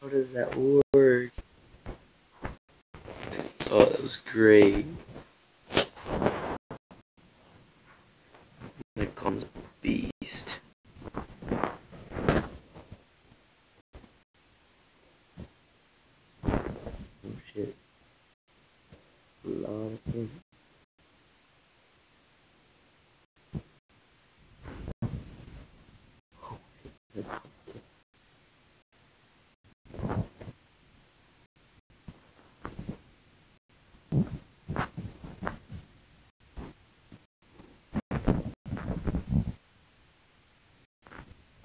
How does that work? Oh, that was great. There comes a beast. Oh shit. Things. Oh, shit.